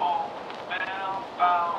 Oh, old